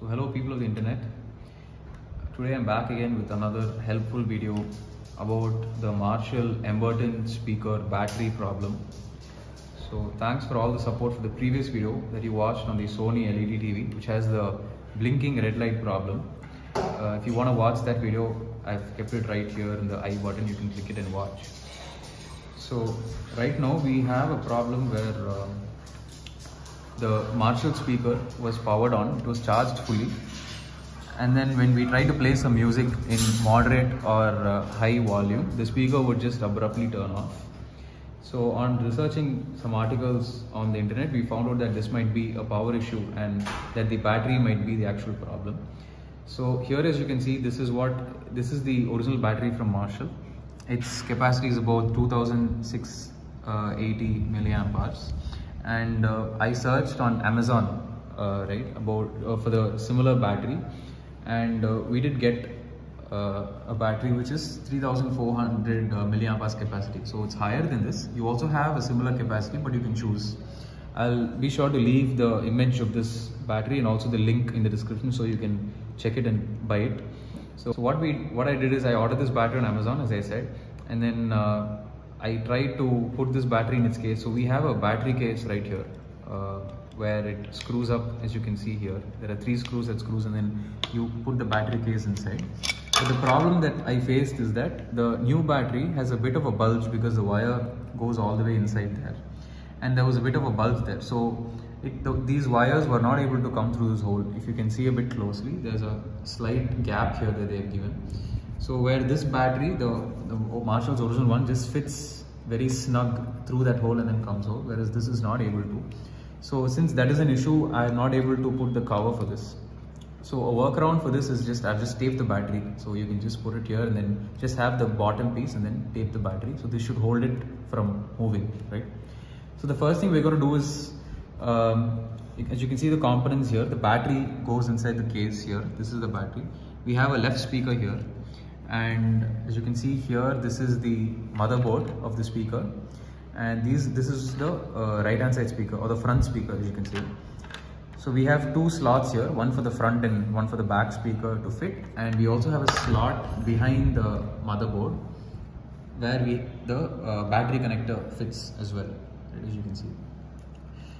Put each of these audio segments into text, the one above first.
So hello people of the internet. Today I'm back again with another helpful video about the Marshall Emberton speaker battery problem. So thanks for all the support for the previous video that you watched on the Sony LED TV which has the blinking red light problem. Uh, if you want to watch that video, I've kept it right here in the I button. You can click it and watch. So right now we have a problem where um, the Marshall speaker was powered on, it was charged fully and then when we try to play some music in moderate or uh, high volume, the speaker would just abruptly turn off. So on researching some articles on the internet, we found out that this might be a power issue and that the battery might be the actual problem. So here as you can see, this is what, this is the original battery from Marshall. Its capacity is about 2680 uh, milliamp hours and uh, I searched on Amazon uh, right about uh, for the similar battery. And uh, we did get uh, a battery which is 3400 milliamp hours capacity. So it's higher than this. You also have a similar capacity but you can choose. I'll be sure to leave the image of this battery and also the link in the description so you can check it and buy it. So, so what we what I did is I ordered this battery on Amazon as I said. And then I tried to put this battery in its case. So we have a battery case right here uh, where it screws up as you can see here. There are three screws that screws and then you put the battery case inside. But the problem that I faced is that the new battery has a bit of a bulge because the wire goes all the way inside there. And there was a bit of a bulge there. So it, the, these wires were not able to come through this hole. If you can see a bit closely, there's a slight gap here that they've given. So where this battery, the, the Marshall's original one just fits very snug through that hole and then comes out, whereas this is not able to. So since that is an issue, I am not able to put the cover for this. So a workaround for this is just, I've just taped the battery. So you can just put it here and then just have the bottom piece and then tape the battery. So this should hold it from moving, right? So the first thing we're going to do is, um, as you can see the components here, the battery goes inside the case here. This is the battery. We have a left speaker here and as you can see here this is the motherboard of the speaker. And these this is the uh, right hand side speaker or the front speaker as you can see. So we have two slots here one for the front and one for the back speaker to fit. And we also have a slot behind the motherboard where we the uh, battery connector fits as well as you can see.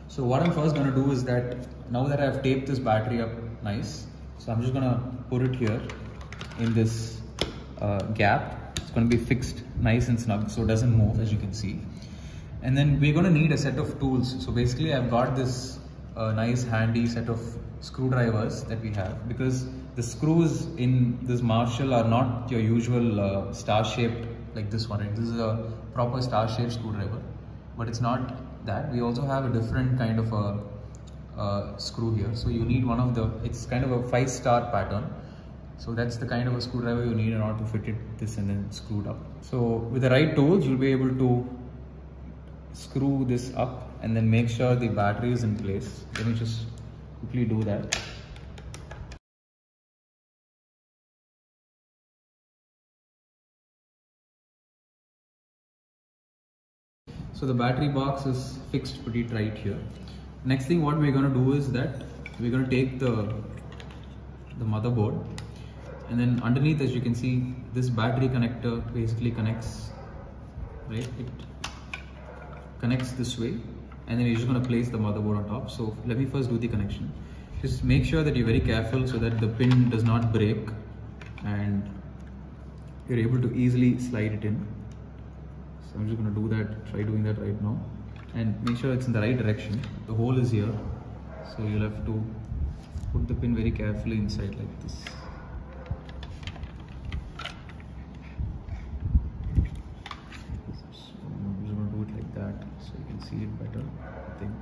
So what I'm first going to do is that now that I've taped this battery up nice so I'm just going to put it here in this uh, gap. It's going to be fixed nice and snug so it doesn't move as you can see. And then we're going to need a set of tools. So basically I've got this uh, nice handy set of screwdrivers that we have because the screws in this Marshall are not your usual uh, star shaped like this one. Right? This is a proper star shaped screwdriver but it's not that. We also have a different kind of a uh, screw here. So you need one of the, it's kind of a five star pattern. So that's the kind of a screwdriver you need in order to fit it this and then screwed up. So with the right tools, you'll be able to screw this up and then make sure the battery is in place. Let me just quickly do that. So the battery box is fixed pretty tight here. Next thing what we're going to do is that we're going to take the the motherboard and then underneath as you can see this battery connector basically connects right? It connects this way. And then you're just going to place the motherboard on top. So let me first do the connection. Just make sure that you're very careful so that the pin does not break and you're able to easily slide it in. So I'm just going to do that try doing that right now. And make sure it's in the right direction. The hole is here. So you'll have to put the pin very carefully inside like this see it better I think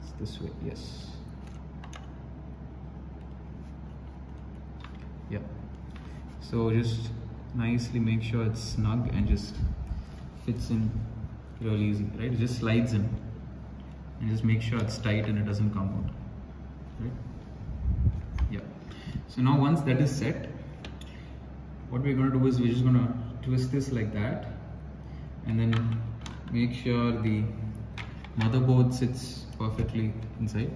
it's yes. Yeah. So just nicely make sure it's snug and just fits in really easy right? It just slides in. And just make sure it's tight and it doesn't come out right? Yeah. So now once that is set what we're going to do is we're just going to twist this like that. And then make sure the motherboard sits perfectly inside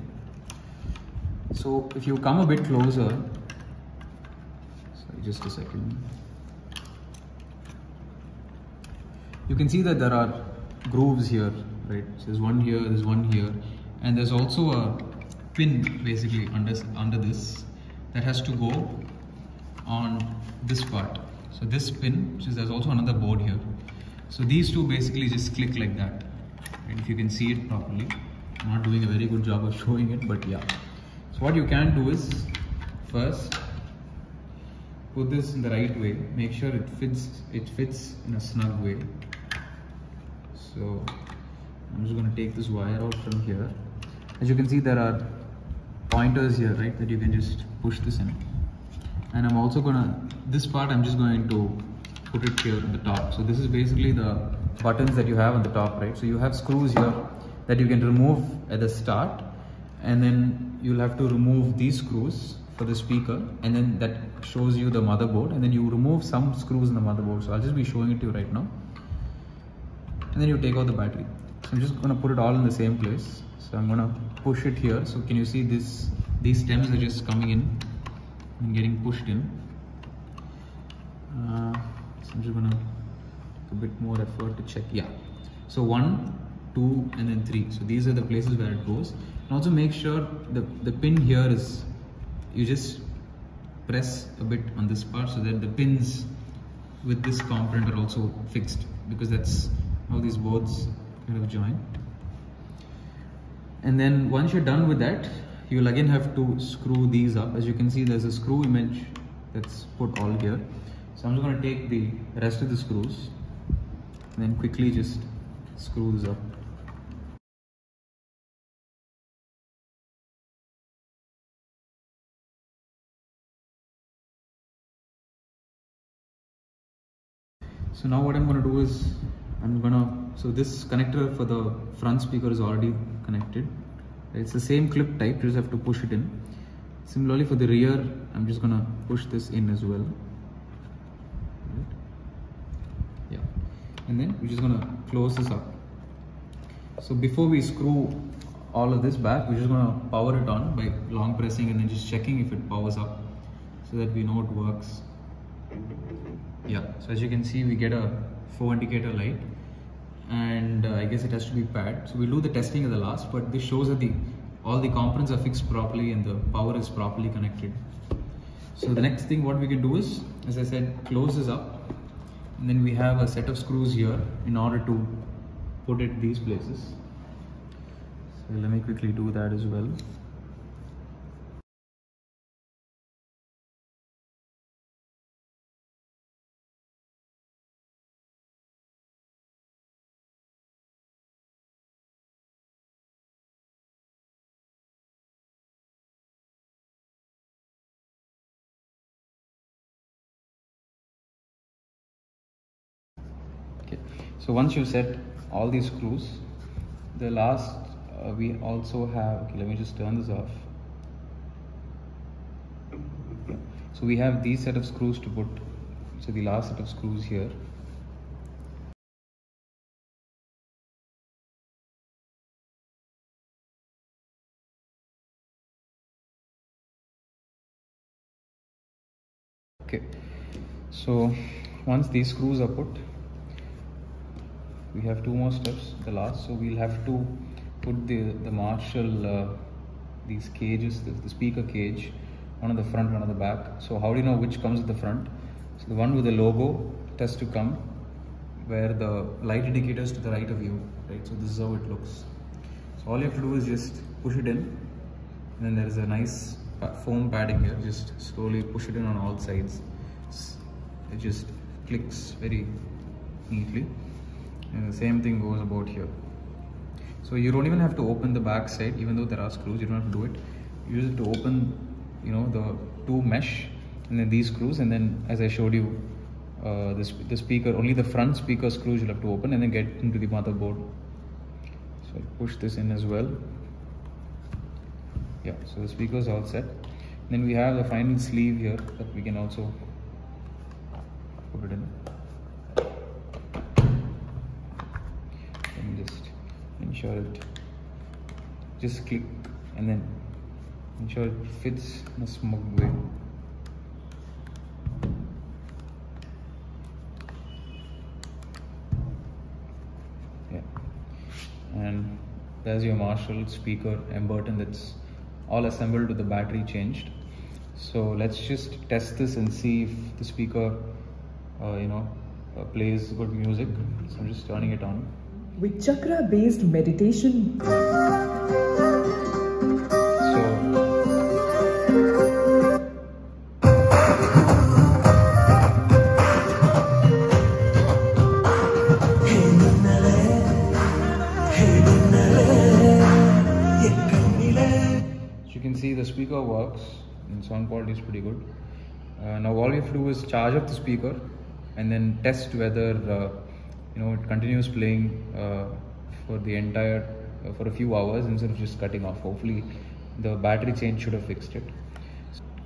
So if you come a bit closer, sorry, just a second. You can see that there are grooves here, right? So there's one here, there's one here, and there's also a pin basically under under this that has to go on this part. So this pin, which is there's also another board here. So these two basically just click like that. Right? If you can see it properly. Not doing a very good job of showing it, but yeah. So what you can do is first put this in the right way. Make sure it fits it fits in a snug way. So I'm just going to take this wire out from here. As you can see, there are pointers here, right? That you can just push this in. And I'm also gonna this part. I'm just going to put it here at the top. So this is basically the buttons that you have on the top, right? So you have screws here that you can remove at the start and then you'll have to remove these screws for the speaker and then that shows you the motherboard and then you remove some screws in the motherboard. So I'll just be showing it to you right now. And then you take out the battery. So I'm just gonna put it all in the same place. So I'm gonna push it here. So can you see this? These stems are just coming in and getting pushed in. Uh, so I'm just gonna a bit more effort to check. Yeah. So one, two, and then three. So these are the places where it goes. And also make sure the, the pin here is, you just press a bit on this part so that the pins with this component are also fixed because that's how these boards kind of join. And then once you're done with that, you will again have to screw these up. As you can see, there's a screw image that's put all here. So I'm just going to take the rest of the screws and then quickly just screw this up. So now what I'm going to do is I'm going to, so this connector for the front speaker is already connected. It's the same clip type, you just have to push it in. Similarly for the rear, I'm just going to push this in as well. Yeah. And then we're just going to close this up. So before we screw all of this back, we're just going to power it on by long pressing and then just checking if it powers up so that we know it works. Yeah, so as you can see, we get a 4 indicator light and uh, I guess it has to be paired. So we'll do the testing at the last, but this shows that the all the components are fixed properly and the power is properly connected. So the next thing what we can do is, as I said, close this up and then we have a set of screws here in order to put it these places. So let me quickly do that as well. So once you set all these screws the last uh, we also have okay let me just turn this off. So we have these set of screws to put so the last set of screws here. Okay. So once these screws are put we have two more steps the last so we'll have to put the the marshall uh, these cages the, the speaker cage one on the front one on the back. So how do you know which comes at the front? So the one with the logo has to come where the light indicators to the right of you right? So this is how it looks. So all you have to do is just push it in and then there is a nice foam padding here. Just slowly push it in on all sides. It just clicks very neatly and the same thing goes about here. So you don't even have to open the back side even though there are screws you don't have to do it. Just have to open you know the two mesh and then these screws and then as I showed you uh, this the speaker only the front speaker screws you'll have to open and then get into the motherboard. So I'll push this in as well. Yeah so the speaker is all set. Then we have the final sleeve here that we can also put it in ensure it just click and then ensure it fits in a smooth way. Yeah. And there's your Marshall speaker Emberton that's all assembled with the battery changed. So let's just test this and see if the speaker uh, you know uh, plays good music. So I'm just turning it on With chakra based meditation, you can see the speaker works and sound quality is pretty good. Uh, now all you have to do is charge up the speaker and then test whether uh, know it continues playing uh, for the entire uh, for a few hours instead of just cutting off. Hopefully the battery change should have fixed it.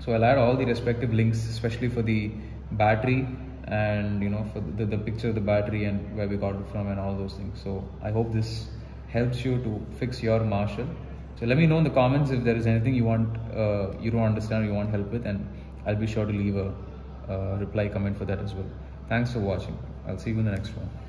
So I'll add all the respective links, especially for the battery and you know for the, the picture of the battery and where we got it from and all those things. So I hope this helps you to fix your Marshall. So let me know in the comments if there is anything you want uh, you don't understand or you want help with, and I'll be sure to leave a uh, reply comment for that as well. Thanks for watching. I'll see you in the next one.